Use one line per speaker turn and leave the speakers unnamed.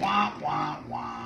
wah, wah, wah.